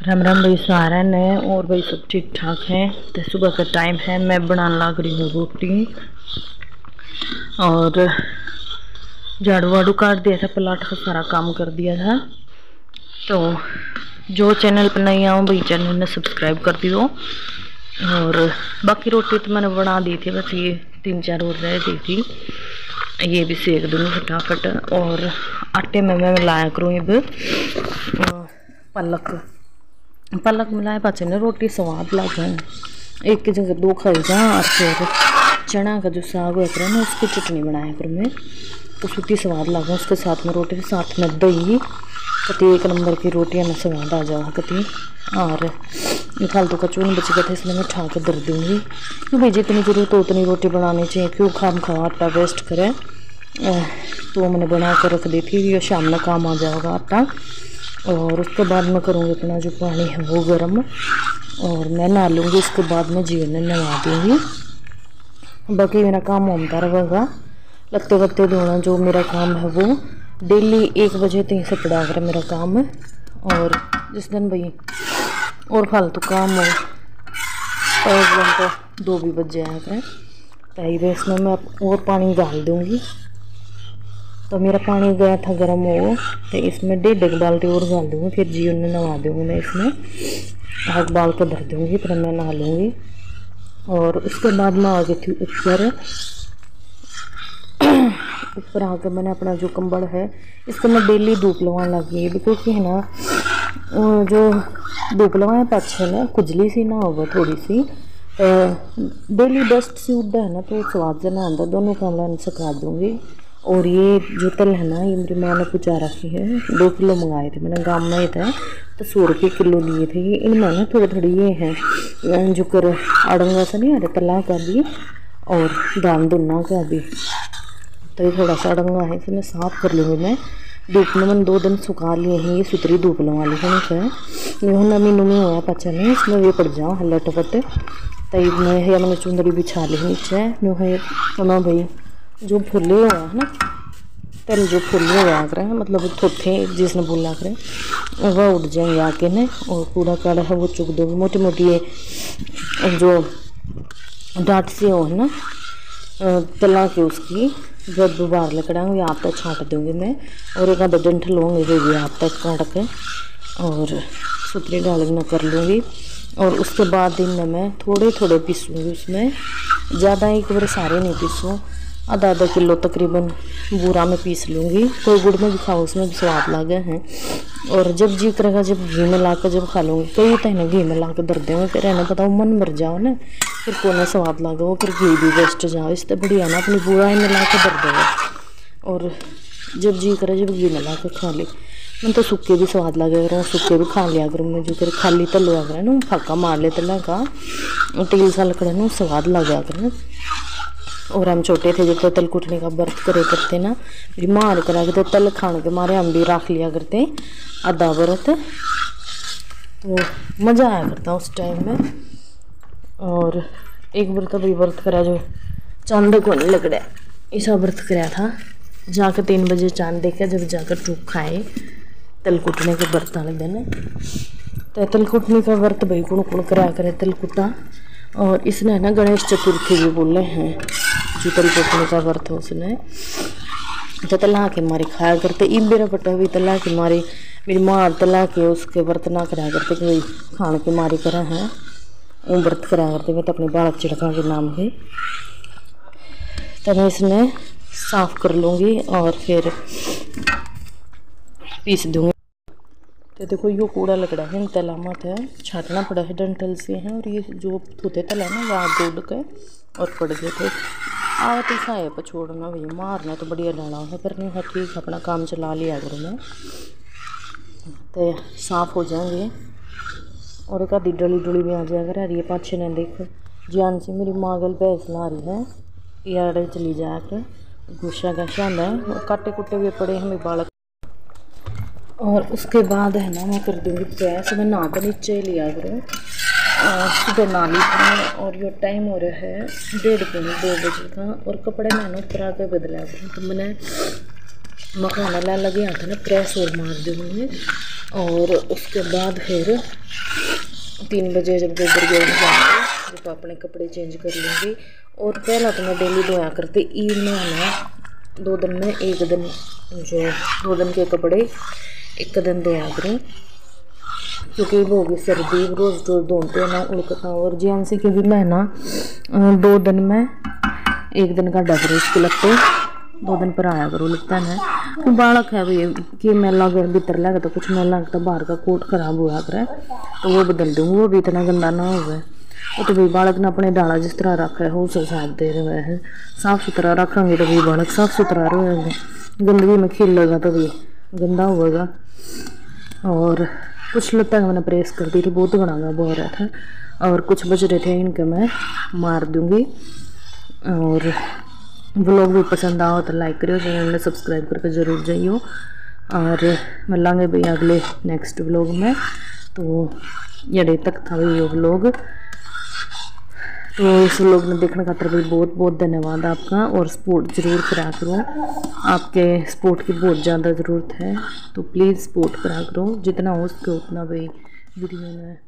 राम राम भाई सारे ने, और भाई सब ठीक ठाक हैं। तो सुबह का टाइम है, मैं बनाने लग रही हूँ रोटी। और झाड़ू वाड़ू काट दिया था, प्लाट का सारा काम कर दिया था। तो जो चैनल पर नहीं आऊँ भाई चैनल ने सब्सक्राइब कर दियो। और बाकी रोटी तो मैंने बना दी थी, बस ये तीन चार और रह दी थी। ये भी सेक दूँगी फटाफट। और आटे में मैं लाया करूँ अब पलक। पलक मिलाए पाचे ना रोटी स्वाद लगे एक की जगह दो खाई जा और फिर चना का जो साग होता है ना, उसकी चटनी बनाया करूँ मैं। तो सूती स्वाद लगा उसके साथ में रोटी के साथ में दही। कति एक नंबर की रोटियाँ में स्वाद आ जाओ कति। और फालतू का चून बच गया था, इसलिए मैं उठा कर दर दूँगी। क्यों भाई जितनी ज़रूरत हो, उतनी रोटी बनानी चाहिए, क्यों खाम खा, आटा वेस्ट करें। तो मैंने बना कर रख दी थी, ये शाम में काम आ जाएगा आटा। और उसके बाद मैं करूँगी अपना जो पानी है वो गर्म। और मैं नहा लूँगी, उसके बाद मैं जीवन में नहा दूँगी। बाकी मेरा काम होता रहेगा। लगते वत्ते धोना जो मेरा काम है वो डेली एक बजे तीन से पड़ा कर मेरा काम। है और जिस दिन भाई और फालतू काम हो तो एक घंटे दो भी बज जाया करें। तो इसमें मैं और पानी डाल दूँगी। तो मेरा पानी गया था गर्म हो तो इसमें डेढ़ एक बाल्टी और डाल दूँगी, फिर जी उन्हें नहा दूँगी मैं इसमें। आग बाल कर धर दूँगी, फिर मैं नहा लूँगी। और उसके बाद मैं आ गई थी ऊपर। ऊपर आकर मैंने अपना जो कंबल है, इसको मैं डेली धूप लगवाने लगी क्योंकि है ना जो धूप लगवाए पाछे ना, खुजली सी ना होगा थोड़ी सी। डेली डस्ट सी उड़ा है ना तो स्वाद जना आता दोनों कमरा सुखा दूँगी। और ये जो तल है ना, ये मेरी माँ ने पुचा रखी है। दो किलो मंगाए थे मैंने, गाँव में था। तो सौ रुपये किलो लिए थे। ये इनमें ना थोड़े थोड़े ये हैं जो कर अड़ंगा सा नहीं आ रहा, तला का भी और दान दुन्ना का भी। तो ये थोड़ा सा अड़ंगा है इसे मैं साफ़ कर लूँगी मैं। धूप में मैंने दो दिन सुखा लिए हैं, ये सुतरी धूप लगा ली है नीचे ये हूँ नमी नुमी हुआ पचा नहीं, इसमें वे पड़ जाओ हलट फट तब मैं मैंने चुंदड़ी बिछा ली नीचे। नो है भाई। जो फुले हुआ है ना? तेल जो फुले हुआ कर मतलब थोथे जिसने बोला करें वह उड़ जाएँगे आके ने, और कूड़ा काड़ा है वो चुक दोगे मोटी मोटी ये, जो डांट से हो है ना? तला के उसकी, जब बाहर लकड़ाऊँगी यहाँ तक छाँट दूँगी मैं, और एक आधा डंठ लूँगी जो भी आप तक काट के, और सुतरी डाल में कर लूँगी। और उसके बाद दिन में मैं थोड़े थोड़े पीसूँगी उसमें। ज़्यादा एक बार सारे नहीं पीसूँ। आधा आधा किलो तकरीबन बूरा में पीस लूँगी। कोई गुड़ में भी खाओ, उसमें भी स्वाद लगे हैं। और जब जी करेगा, जब घी में ला कर जब खा लूँगी। कई तो है घी में ला कर दर देंगे फिर है ना पता मन मर जाओ ना। फिर कोने स्वाद लगे वो फिर घी भी वेस्ट जाओ। इससे बढ़िया ना, अपनी बूरा में ला कर दर देगा और जब जी करे, जब घी में ला कर खा ली। मैं तो सुखे भी स्वाद लगे करो सुखे भी खा लिया करूँ, मैं जो कर खाली तलवा ना फाका मार ले तला का तेल सा लकड़ा ना स्वाद लगा करें और हम छोटे थे, जब तो तल कुटने का व्रत करे करते ना बीमार मार करा करते तल खाने के मारे हम भी रख लिया करते आधा व्रत। तो मज़ा आया करता उस टाइम में। और एक बार तो भाई व्रत करा जो चाँद को नहीं लग रहा ऐसा व्रत कराया था, जाकर तीन बजे चाँद देखा, जब जाकर टूक खाए, तल कुटने के व्रत वाले दिन। तो तल कुटने का व्रत भाई कुण कौन करा करे, तल कुटा। और इसने ना गणेश चतुर्थी भी बोले हैं। जूतल पोतने का व्रत उसने तो तला के मारे खाया करते। ई मेरा बटा भी तला के मारे, मेरी माँ तला के उसके व्रत ना कराया करते। कोई खान के मारे करा है वो व्रत कराया करते। मैं तो अपने बालक चिड़का के नाम के तो मैं इसमें साफ़ कर लूँगी और फिर पीस दूँगी। तो देखो, यो कूड़ा लकड़ा है तला मत है छाटना पड़ा है। डंटल से है और ये जो थोते तला ना वहाँ दूध के और पड़ गए थे। आ तो पर छोड़ना भैया मारना तो बढ़िया डाला है पर नहीं है ठीक अपना काम चला लिया करो मैं तो साफ़ हो जाएँगे और एक आधी डली डुली भी आ जाएगा रही है ने देख जान से मेरी माँ गल भैंस ला रही है यार चली जाया कर गुस्सा गशा है काटे कुटे भी पड़े हमें बालक और उसके बाद है ना मैं कर दूँगी प्रेस मैं ना तो नीचे लिया करूँ सुबह नाली था और ये टाइम हो रहा है डेढ़ पौने दो बजे का और कपड़े मैंने ऊपर आके बदला तो मैंने मखाना ला लगे आता ना प्रेस और मार दूँगी और उसके बाद फिर तीन बजे जब गोबर गिर जाएँगे जब अपने कपड़े चेंज कर लेंगे। और पहला तो मैं डेली धोया करती, ईद में दो दिन में एक दिन जो, दो दिन के कपड़े, एक दिन धोया करूँ। क्योंकि लोग सर्दी, रोज़ रोज़ धोते ना उड़कता और जीएमसी के भी मैं ना दो दिन में एक दिन का डबर उसके लगते, दो दिन पर आया करो, लगता है बालक है भाई कि मेला अगर भीतर लगा तो कुछ मेला लगता, बाहर का कोट खराब हुआ करे तो वो बदल दूँ, वो भी इतना गंदा ना हो वो तो भाई बालक ने अपने डाला जिस तरह रखा है उस हिसाब दे रहे हैं। साफ़ सुथरा रखेंगे तो भाई बालक साफ़ सुथरा रहेगा। गंदगी में खेलेगा तो भाई गंदा होगा। और कुछ लता मैंने प्रेस कर दी थी, बहुत गणागा बोल रहा था। और कुछ बच रहे थे इनके, मैं मार दूँगी। और ब्लॉग भी पसंद आओ तो लाइक करियो, चैनल ने सब्सक्राइब करके ज़रूर जाइयो। और मिलेंगे भाई अगले नेक्स्ट ब्लॉग में। तो ये तक था भाई ये व्लॉग तो इस लोग ने देखने खातर भी बहुत बहुत धन्यवाद आपका और सपोर्ट ज़रूर करा करो। आपके सपोर्ट की बहुत ज़्यादा ज़रूरत है तो प्लीज़ सपोर्ट करा करो। जितना हो सके उतना भी वीडियो में